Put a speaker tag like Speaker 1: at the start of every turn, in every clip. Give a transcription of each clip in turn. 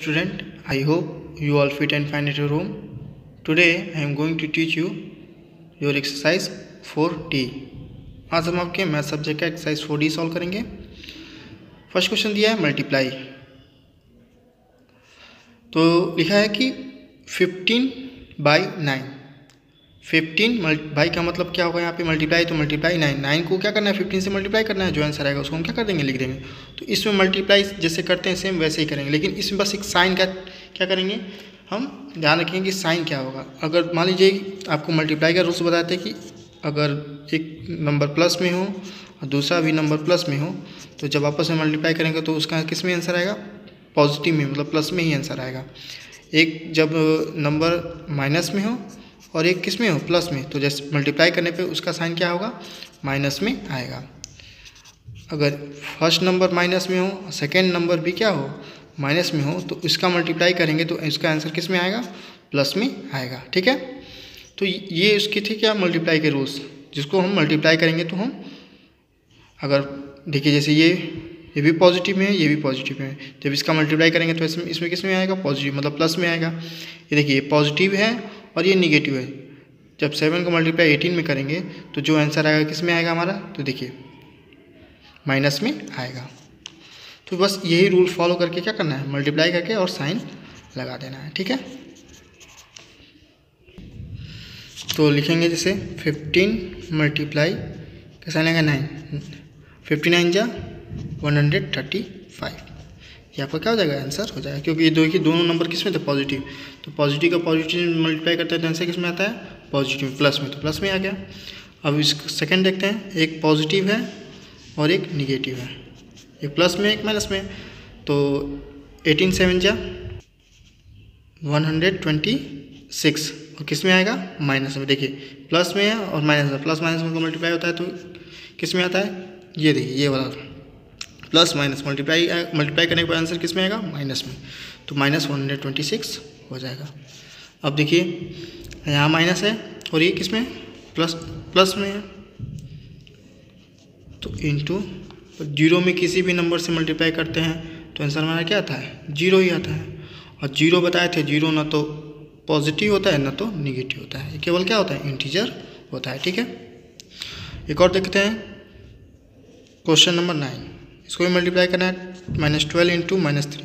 Speaker 1: Student, I hope you all fit and fine at your home. Today I am going to teach you your exercise 4D. आज हम आपके math subject का exercise 4D solve करेंगे first question दिया है multiply तो लिखा है कि 15 बाई नाइन फिफ्टीन बाई का मतलब क्या होगा यहाँ पे? मल्टीप्लाई तो मल्टीप्लाई नाइन नाइन को क्या करना है? फिफ्टीन से मल्टीप्लाई करना है, जो आंसर आएगा उसको हम क्या कर देंगे? लिख देंगे। तो इसमें मल्टीप्लाई जैसे करते हैं सेम वैसे ही करेंगे। लेकिन इसमें बस एक साइन का क्या करेंगे? हम ध्यान रखेंगे कि साइन क्या होगा। अगर मान लीजिए आपको मल्टीप्लाई का रूल्स बताते हैं कि अगर एक नंबर प्लस में हो और दूसरा भी नंबर प्लस में हो तो जब आपस में मल्टीप्लाई करेंगे तो उसका किसमें आंसर आएगा? पॉजिटिव में मतलब प्लस में ही आंसर आएगा। एक जब नंबर माइनस में हो और एक किसमें हो? प्लस में। तो जैसे मल्टीप्लाई करने पे उसका साइन क्या होगा? माइनस में आएगा। अगर फ़र्स्ट नंबर माइनस में हो सेकेंड नंबर भी क्या हो? माइनस में हो तो इसका मल्टीप्लाई करेंगे तो इसका आंसर किसमें आएगा? प्लस में आएगा। ठीक है? तो ये उसकी थी क्या मल्टीप्लाई के रूल्स जिसको हम मल्टीप्लाई करेंगे तो हम, अगर देखिए जैसे ये ये भी पॉजिटिव में है, ये भी पॉजिटिव में है। जब इसका मल्टीप्लाई करेंगे तो इसमें इसमें किसमें आएगा? पॉजिटिव मतलब प्लस में आएगा। ये देखिए, ये पॉजिटिव है और ये निगेटिव है। जब सेवन को मल्टीप्लाई एटीन में करेंगे तो जो आंसर आएगा, किसमें आएगा हमारा? तो देखिए माइनस में आएगा। तो बस यही रूल फॉलो करके क्या करना है? मल्टीप्लाई करके और साइन लगा देना है, ठीक है? तो लिखेंगे जैसे फिफ्टीन मल्टीप्लाई कैसा आएगा? नाइन फिफ्टी नाइन जा वन हंड्रेड थर्टी फाइव ये आपका क्या हो जाएगा? आंसर हो जाएगा। क्योंकि दो दोनों नंबर किसमें थे? पॉजिटिव तो पॉजिटिव का पॉजिटिव मल्टीप्लाई करते हैं तो आंसर किसमें आता है? पॉजिटिव प्लस में। तो प्लस में आ गया। अब इस सेकेंड देखते हैं। एक पॉजिटिव है और एक निगेटिव है। एक प्लस में, एक माइनस में। तो एटीन सेवन जा। वन हंड्रेड ट्वेंटी सिक्स और किसमें आएगा? माइनस में। देखिए प्लस में है और माइनस में। प्लस माइनस में मल्टीप्लाई होता है तो किसमें आता है? ये देखिए, ये वाला। प्लस माइनस मल्टीप्लाई मल्टीप्लाई करने के बाद आंसर किसमें आएगा? माइनस में। तो minus one hundred twenty six हो जाएगा। अब देखिए, यहाँ माइनस है और ये किसमें? प्लस प्लस में है। तो इंटू ज़ीरो में किसी भी नंबर से मल्टीप्लाई करते हैं तो आंसर हमारा क्या आता है? ज़ीरो ही आता है। और ज़ीरो बताए थे, ज़ीरो ना तो पॉजिटिव होता है, ना तो निगेटिव होता है। केवल क्या होता है? इंटीजर होता है, ठीक है? एक और देखते हैं। क्वेश्चन नंबर नाइन इसको भी मल्टीप्लाई करना है minus twelve into minus three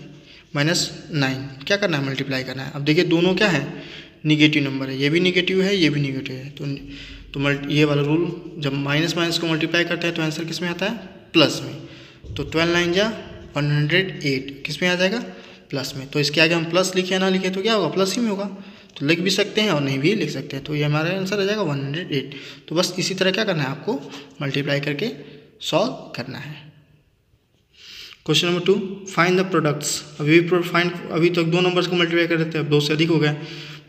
Speaker 1: minus nine क्या करना है? मल्टीप्लाई करना है। अब देखिए दोनों क्या है? निगेटिव नंबर है। ये भी निगेटिव है, ये भी निगेटिव है। तो तो मल्टी ये वाला रूल जब माइनस माइनस को मल्टीप्लाई करते हैं तो आंसर किसमें आता है? प्लस में। तो ट्वेल्व नाइन जा वन हंड्रेड एट किसमें आ जाएगा? प्लस में। तो इसके आगे हम प्लस लिखे ना लिखे तो क्या होगा? प्लस ही में होगा। तो लिख भी सकते हैं और नहीं भी लिख सकते हैं। तो ये हमारा आंसर आ जाएगा वन हंड्रेड एट तो बस इसी तरह क्या करना है आपको? मल्टीप्लाई करके सॉल्व करना है। Question number two find the products अभी भी फाइंड अभी तक तो दो नंबर्स को मल्टीप्लाई कर देते हैं, अब दो से अधिक हो गए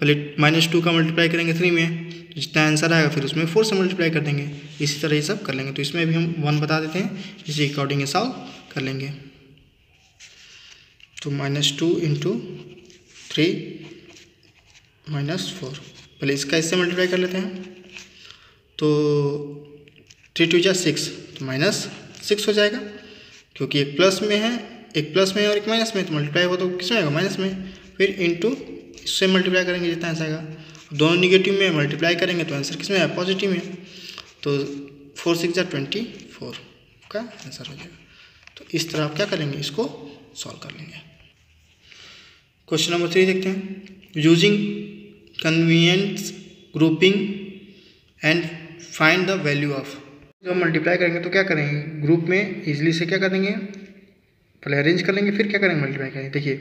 Speaker 1: पहले माइनस टू का मल्टीप्लाई करेंगे थ्री में तो जितना आंसर आएगा, फिर उसमें फोर से मल्टीप्लाई कर देंगे। इसी तरह ये सब कर लेंगे। तो इसमें भी हम वन बता देते हैं, इसी अकॉर्डिंग ये सॉल्व कर लेंगे। तो minus two into three minus four पहले इसका इससे मल्टीप्लाई कर लेते हैं। तो थ्री टू जा सिक्स तो माइनस सिक्स हो जाएगा। क्योंकि एक प्लस में है, एक प्लस में है और एक माइनस में तो मल्टीप्लाई हो तो किसमें आएगा? माइनस में। फिर इंटू इससे मल्टीप्लाई करेंगे जितना आंसर आएगा। दोनों निगेटिव में मल्टीप्लाई करेंगे तो आंसर किसमें आएगा? पॉजिटिव में। तो फोर सिक्स या ट्वेंटी फोर का आंसर हो जाएगा। तो इस तरह आप क्या करेंगे? इसको सॉल्व कर लेंगे। क्वेश्चन नंबर थ्री देखते हैं। Using convenience grouping and find the value of जब हम मल्टीप्लाई करेंगे तो क्या करेंगे? ग्रुप में इजली से क्या करेंगे? पहले अरेंज कर लेंगे, फिर क्या करेंगे मल्टीप्लाई करेंगे? देखिए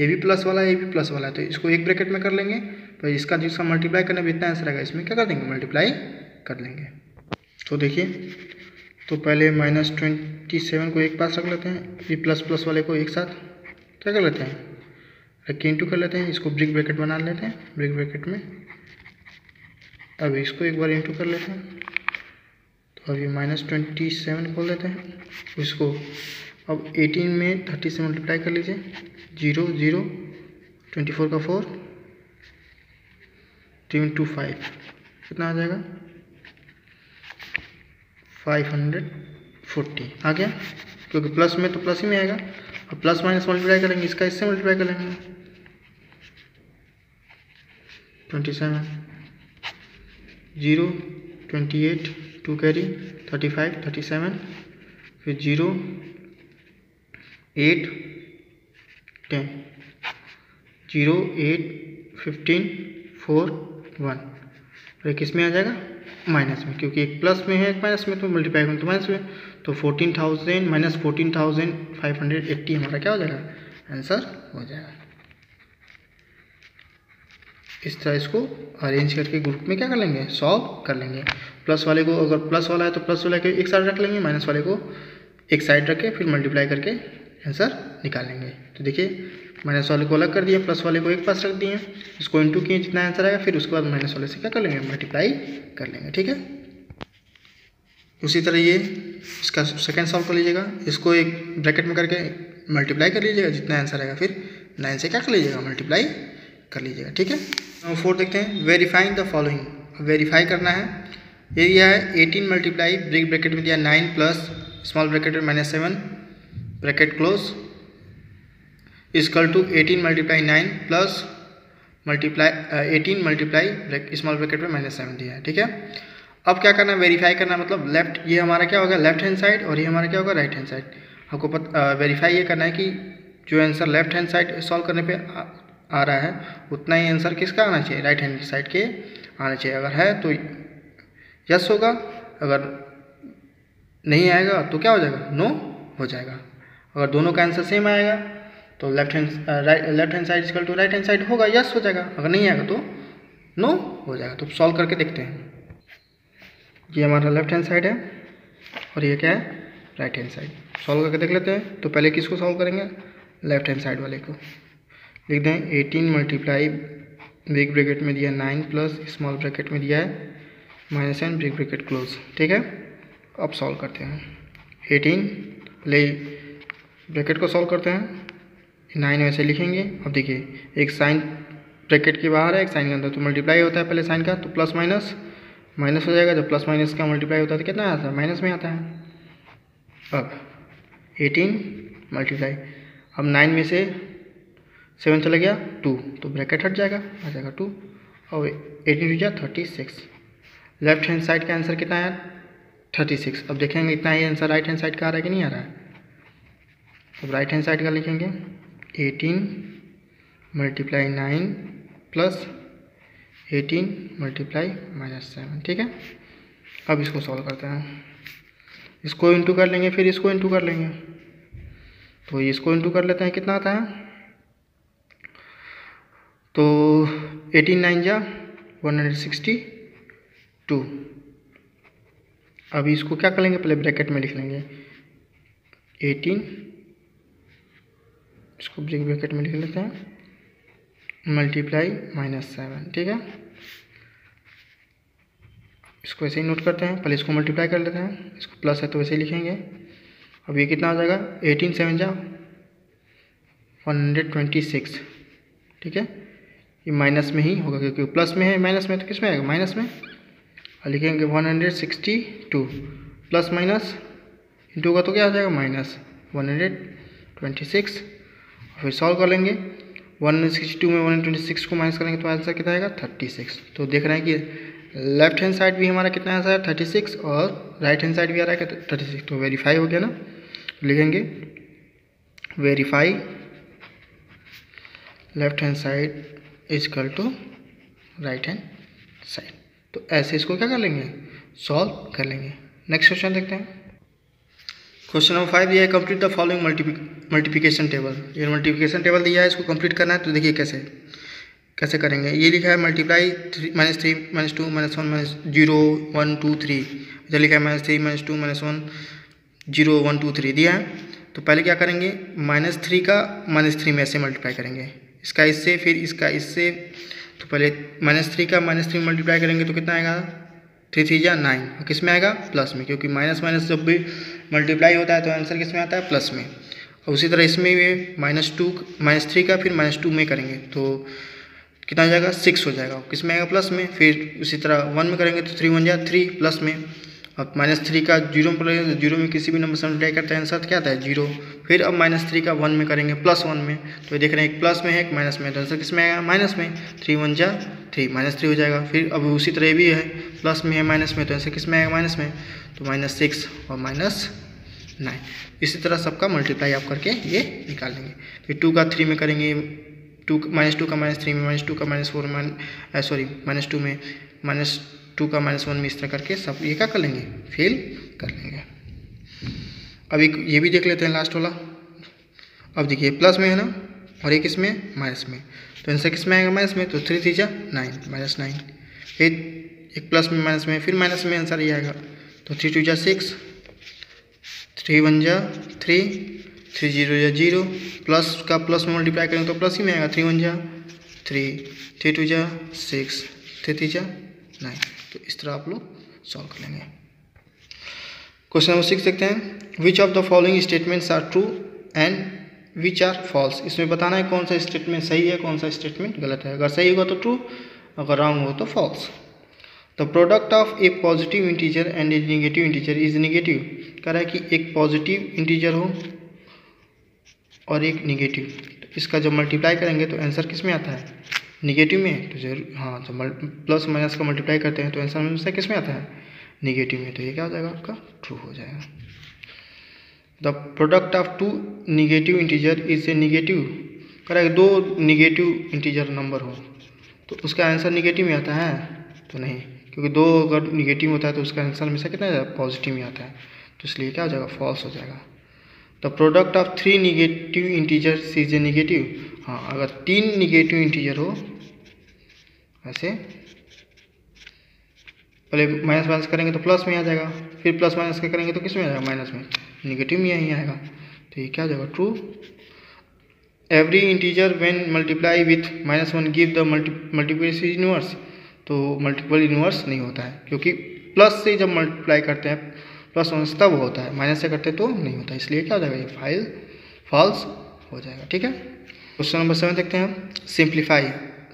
Speaker 1: ये भी प्लस वाला है ये भी प्लस वाला है तो इसको एक ब्रैकेट में कर लेंगे। तो इसका जिसका मल्टीप्लाई करने में इतना आंसर आएगा, इसमें क्या कर देंगे? मल्टीप्लाई कर लेंगे। तो देखिए तो पहले माइनस ट्वेंटी सेवन को एक पास रख लेते हैं ये प्लस प्लस वाले को एक साथ, क्या कर लेते हैं? रख इंटू कर लेते हैं, इसको ब्रिक ब्रैकेट बना लेते हैं ब्रिक ब्रैकेट में। अब इसको एक बार इंटू कर लेते हैं। तो अभी माइनस ट्वेंटी सेवन खोल देते हैं। इसको अब एटीन में थर्टी से मल्टीप्लाई कर लीजिए। ज़ीरो ज़ीरो ट्वेंटी फोर का फोर थ्री टू फाइव कितना आ जाएगा? फाइव हंड्रेड फोर्टी आ गया? क्योंकि प्लस में तो प्लस ही में आएगा। और प्लस माइनस मल्टीप्लाई करेंगे, इसका इससे मल्टीप्लाई कर लेंगे। Twenty seven zero twenty eight two carry thirty five thirty seven फिर zero eight ten zero eight fifteen four one और किसमें आ जाएगा? माइनस में, क्योंकि एक प्लस में है, एक माइनस में तो मल्टीप्लाई करेंगे तो माइनस में। तो fourteen thousand minus fourteen thousand five hundred eighty हमारा क्या हो जाएगा? आंसर हो जाएगा। इस तरह इसको अरेंज करके ग्रुप में क्या कर लेंगे? सॉल्व कर लेंगे। प्लस वाले को अगर प्लस वाला है तो प्लस वाला के एक साइड रख लेंगे माइनस वाले को एक साइड रख के फिर मल्टीप्लाई करके आंसर निकालेंगे तो देखिए माइनस वाले को अलग कर दिए प्लस वाले को एक पास रख दिए, इसको इंटू किए, जितना आंसर आएगा, फिर उसके बाद माइनस वाले से क्या कर लेंगे? मल्टीप्लाई कर लेंगे, ठीक है? उसी तरह ये इसका सेकेंड सॉल्व कर लीजिएगा। इसको एक ब्रैकेट में करके मल्टीप्लाई कर लीजिएगा, जितना आंसर आएगा, फिर नाइन से क्या कर लीजिएगा? मल्टीप्लाई कर लीजिएगा, ठीक है? फोर देखते हैं। वेरीफाइंग द फॉलोइंग वेरीफाई करना है। ये दिया है एटीन मल्टीप्लाई ब्रिक ब्रैकेट में दिया नाइन प्लस स्मॉल ब्रैकेट में minus seven bracket close equal to eighteen multiply nine plus multiply eighteen multiply small bracket में माइनस सेवन दिया है। ठीक है? अब क्या करना है? वेरीफाई करना मतलब लेफ़्ट ये हमारा क्या होगा? लेफ़्ट हैंड साइड और ये हमारा क्या होगा? राइट हैंड साइड आपको पता वेरीफाई ये करना है कि जो answer left hand side solve करने पे आ, रहा है उतना ही आंसर किसका आना चाहिए? राइट हैंड साइड के आना चाहिए। अगर है तो यस होगा अगर नहीं आएगा तो क्या हो जाएगा? नो हो जाएगा। अगर दोनों का आंसर सेम आएगा तो left hand right left hand side equal to right hand side होगा यस हो जाएगा। अगर नहीं आएगा तो नो हो जाएगा। तो सॉल्व करके देखते हैं। ये हमारा लेफ़्ट हैंड साइड है और ये क्या है? राइट हैंड साइड सॉल्व करके देख लेते हैं। तो पहले किसको सॉल्व करेंगे? लेफ़्ट हैंड साइड वाले को। लिख दें एटीन मल्टीप्लाई बिग ब्रैकेट में दिया नाइन प्लस स्मॉल ब्रैकेट में दिया है minus n big bracket close ठीक है? अब सॉल्व करते हैं। एटीन, ले ब्रैकेट को सॉल्व करते हैं। नाइन वैसे लिखेंगे। अब देखिए, एक साइन ब्रैकेट के बाहर है, एक साइन के अंदर तो मल्टीप्लाई होता है पहले साइन का तो प्लस माइनस माइनस हो जाएगा, जब प्लस माइनस का मल्टीप्लाई होता है तो कितना आता है? माइनस में आता है। अब, एटीन मल्टीप्लाई अब नाइन में से सेवन चला गया, टू। तो ब्रैकेट हट जाएगा, आ जाएगा टू। और एटीन टू जा thirty six left hand side का आंसर कितना है थर्टी सिक्स अब देखेंगे इतना ही आंसर राइट हैंड साइड का आ रहा है कि नहीं आ रहा है? अब राइट हैंड साइड का लिखेंगे। Eighteen multiply nine plus eighteen multiply minus seven ठीक है? अब इसको सॉल्व करते हैं। इसको इंटू कर लेंगे, फिर इसको इंटू कर लेंगे। तो इसको इंटू कर लेते हैं, कितना आता है? तो एटीन नाइन जा वन हंड्रेड सिक्सटी टू अभी इसको क्या कर लेंगे पहले ब्रैकेट में लिख लेंगे। एटीन इसको ब्रिक ब्रैकेट में लिख लेते हैं। मल्टीप्लाई माइनस सेवन ठीक है? इसको ऐसे ही नोट करते हैं। पहले इसको मल्टीप्लाई कर लेते हैं। इसको प्लस है तो वैसे ही लिखेंगे। अब ये कितना आ जाएगा? एटीन सेवन जा वन हंड्रेड ट्वेंटी सिक्स ठीक है? ये माइनस में ही होगा, क्योंकि प्लस में है माइनस में तो किसमें आएगा? माइनस में। और लिखेंगे one hundred sixty two plus minus into का तो क्या आ जाएगा? Minus one hundred twenty six फिर सॉल्व कर लेंगे। वन सिक्सटी टू में वन ट्वेंटी सिक्स को माइनस करेंगे तो आंसर कितना आएगा? थर्टी सिक्स तो देख रहे हैं कि लेफ़्ट हैंड साइड भी हमारा कितना आंसर है थर्टी सिक्स और राइट हैंड साइड भी आ रहा है थर्टी सिक्स तो वेरीफाई हो गया ना? लिखेंगे verify left hand side equal to right hand side तो ऐसे इसको क्या कर लेंगे? सॉल्व कर लेंगे। नेक्स्ट क्वेश्चन देखते हैं। क्वेश्चन नंबर फाइव दिया है complete the following multiplication table ये मल्टीप्लिकेशन टेबल दिया है, इसको कंप्लीट करना है तो देखिए कैसे कैसे करेंगे। ये लिखा है multiply three minus three minus two minus one minus zero one two three इधर लिखा है minus three minus two minus one zero one two three दिया है। तो पहले क्या करेंगे? माइनस थ्री का माइनस थ्री में ऐसे मल्टीप्लाई करेंगे। इसका इससे फिर इसका इससे तो पहले माइनस थ्री का माइनस थ्री मल्टीप्लाई करेंगे तो कितना आएगा? थ्री थ्री या नाइन किसमें आएगा? प्लस में, क्योंकि माइनस माइनस जब भी मल्टीप्लाई होता है तो आंसर किसमें आता है? प्लस में। और उसी तरह इसमें भी माइनस टू माइनस थ्री का फिर माइनस टू में करेंगे तो कितना हो जाएगा? सिक्स हो जाएगा। किसमें आएगा? प्लस में। फिर उसी तरह वन में करेंगे तो थ्री वन जा थ्री प्लस में। अब माइनस थ्री का ज़ीरो में पड़ेगा ज़ीरो में किसी भी नंबर से मल्टीप्लाई करते हैं आंसर क्या आता है? ज़ीरो फिर अब माइनस थ्री का वन में करेंगे प्लस वन में। तो देख रहे हैं, एक प्लस में है, एक माइनस में तो आंसर किसमें आएगा? माइनस में। थ्री वन जा थ्री माइनस थ्री हो जाएगा। फिर अब उसी तरह भी है प्लस में है माइनस में। तो आंसर किसमें आएगा? माइनस में। तो माइनस सिक्स और माइनस नाइन इसी तरह सबका मल्टीप्लाई आप करके ये निकाल लेंगे। फिर टू का थ्री में करेंगे टू माइनस टू का माइनस थ्री में माइनस टू का माइनस फोर में सॉरी माइनस टू में माइनस टू का माइनस वन में इस तरह करके सब ये क्या कर लेंगे? फेल कर लेंगे। अब एक ये भी देख लेते हैं लास्ट वाला। अब देखिए प्लस में है ना, और एक इसमें माइनस में। तो आंसर किसमें आएगा माइनस में? तो थ्री थ्री जा नाइन माइनस नाइन फिर एक प्लस में माइनस में, फिर माइनस में आंसर ये आएगा। तो थ्री टू जा सिक्स थ्री वन जा थ्री थ्री ज़ीरो या ज़ीरो प्लस का प्लस में मल्टीप्लाई करेंगे तो प्लस ही में आएगा। थ्री वन जा थ्री थ्री टू जा सिक्स थ्री थ्री जा नाइन तो इस तरह आप लोग सॉल्व कर लेंगे। क्वेश्चन नंबर सिक्स देखते हैं। Which of the following statements are true and which are false इसमें बताना है कौन सा स्टेटमेंट सही है, कौन सा स्टेटमेंट गलत है। अगर सही होगा तो ट्रू अगर रॉन्ग हो तो false the product of a positive integer and a negative integer is negative कह रहा है कि एक पॉजिटिव इंटीजर हो और एक निगेटिव तो इसका जब मल्टीप्लाई करेंगे तो आंसर किसमें आता है? निगेटिव में है तो ज़रूर हाँ जब प्लस माइनस का मल्टीप्लाई करते हैं तो आंसर हमेशा किसमें आता है? निगेटिव में तो ये क्या हो जाएगा आपका? ट्रू हो जाएगा। The product of two negative integer is a negative करेगा दो निगेटिव इंटीजर नंबर हो तो उसका आंसर निगेटिव में आता है? तो नहीं, क्योंकि दो अगर निगेटिव होता है तो उसका आंसर हमेशा कितना पॉजिटिव में आता है। तो इसलिए क्या हो जाएगा? फॉल्स हो जाएगा। The product of three negative integers is a negative हाँ अगर तीन निगेटिव इंटीजर हो ऐसे पहले माइनस माइनस करेंगे तो प्लस में आ जाएगा। फिर प्लस माइनस का करेंगे तो किसमें आ जाएगा? माइनस में। निगेटिव में यहीं आएगा। तो ये क्या हो जाएगा? True every integer when multiply with minus one give the multi inverse तो मल्टीपल इनवर्स नहीं होता है, क्योंकि प्लस से जब मल्टीप्लाई करते हैं प्लस वन से तब होता है। माइनस से करते हैं तो नहीं होता इसलिए क्या हो जाएगा? ये फ़ाइल फॉल्स हो जाएगा। ठीक है? क्वेश्चन नंबर सेवन देखते हैं। सिंप्लीफाई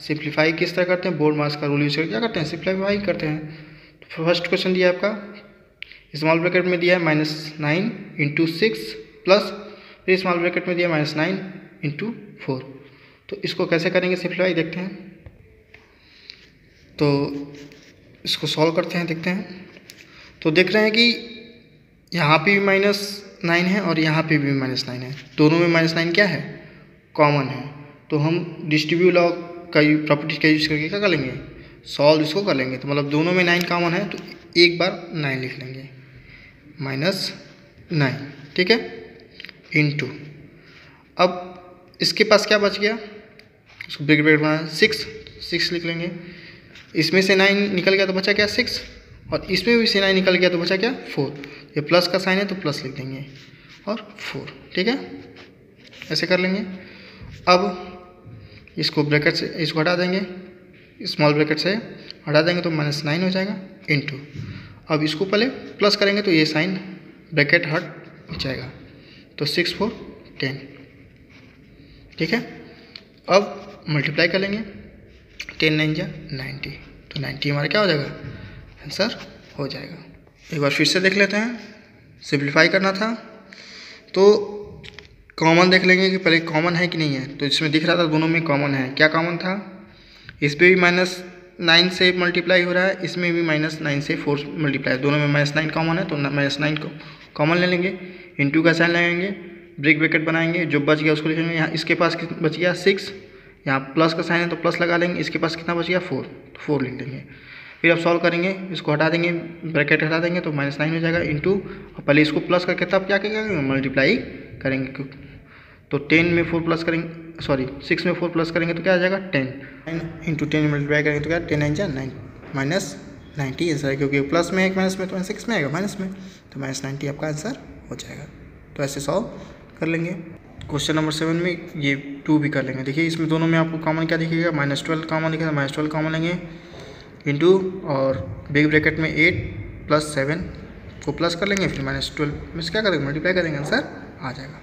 Speaker 1: सिंप्लीफाई किस तरह करते हैं? बोर्ड मार्क्स का रूल यूज़ करके। क्या करते हैं? सिंप्लीफाई करते हैं। तो फ़र्स्ट क्वेश्चन दिया आपका। स्मॉल ब्रैकेट में दिया है minus nine into six plus फिर स्मॉल ब्रैकेट में दिया माइनस नाइन इंटू फोर तो इसको कैसे करेंगे सिंप्लीफाई? देखते हैं। तो इसको सॉल्व करते हैं, देखते हैं। तो देख रहे हैं कि यहाँ पे भी माइनस नाइन है और यहाँ पे भी माइनस नाइन है। दोनों में माइनस नाइन क्या है? कॉमन है। तो हम डिस्ट्रीब्यूट लॉ का प्रॉपर्टी का यूज़ करके क्या कर लेंगे? सॉल्व इसको कर लेंगे। तो मतलब दोनों में नाइन कॉमन है तो एक बार नाइन लिख लेंगे। माइनस नाइन ठीक है? इन टू अब इसके पास क्या बच गया? उसको ब्रेक ब्रेक बना सिक्स सिक्स लिख लेंगे। इसमें से नाइन निकल गया तो बचा क्या? सिक्स और इसमें भी से नाइन निकल गया तो बचा क्या? फोर ये प्लस का साइन है तो प्लस लिख देंगे। और फोर ठीक है? ऐसे कर लेंगे। अब इसको ब्रैकेट से, इसको हटा देंगे स्मॉल ब्रैकेट से हटा देंगे तो माइनस नाइन हो जाएगा इंटू अब इसको पहले प्लस करेंगे तो ये साइन ब्रैकेट हट हो जाएगा। तो सिक्स फोर टेन ठीक है? अब मल्टीप्लाई कर लेंगे। टेन नाइन जा नाइन्टी तो नाइन्टी हमारा क्या हो जाएगा? आंसर हो जाएगा। एक बार फिर से देख लेते हैं। सिंप्लीफाई करना था। तो कॉमन देख लेंगे कि पहले कॉमन है कि नहीं है। तो इसमें दिख रहा था दोनों में कॉमन है। क्या कॉमन था? इस पर भी माइनस नाइन से मल्टीप्लाई हो रहा है, इसमें भी माइनस नाइन से फोर मल्टीप्लाई दोनों में माइनस नाइन कॉमन है तो माइनस नाइन को कॉमन ले लेंगे। इंटू का साइन लगाएँगे ब्रेक ब्रेकेट बनाएँगे, जो बच गया उसको लिखेंगे यहाँ इसके पास बच गया सिक्स यहाँ प्लस का साइन है तो प्लस लगा लेंगे। इसके पास कितना बच गया? फोर तो फोर लिख देंगे फिर आप सॉल्व करेंगे, इसको हटा देंगे ब्रैकेट हटा देंगे तो माइनस नाइन हो जाएगा इंटू पहले इसको प्लस करके तब क्या करेंगे? मल्टीप्लाई करेंगे। तो टेन में फोर प्लस करेंगे सॉरी सिक्स में फोर प्लस करेंगे तो क्या आ जाएगा? Ten nine into ten multiply करेंगे तो क्या? टेन नाइन जाए नाइन माइनस नाइन्टी आंसर है क्योंकि प्लस में एक माइनस में तो आंसर किसमें आएगा माइनस में. तो माइनस नाइन्टी आपका आंसर हो जाएगा. तो ऐसे सॉल्व कर लेंगे. क्वेश्चन नंबर सेवन में ये टू भी कर लेंगे. देखिए, इसमें दोनों में आपको कॉमन क्या दिखेगा? माइनस ट्वेल्व कॉमन दिखेगा माइनस ट्वेल्व कॉमन लेंगे. इंटू और बिग ब्रैकेट में एट प्लस सेवन को प्लस कर लेंगे, फिर माइनस ट्वेल्व में क्या करेंगे? मल्टीप्लाई करेंगे आंसर आ जाएगा.